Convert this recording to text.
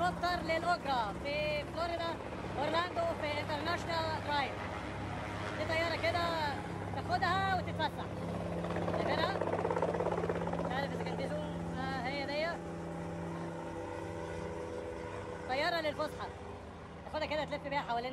هليكوبتر للأجرة في فلوريدا اورلاندو في International Drive دي طياره كده تاخدها وتتفسح شايفينها؟ مش عارف اذا كان في zoom آه هي دي طياره للفسحه تاخدها كده تلف بيها حوالين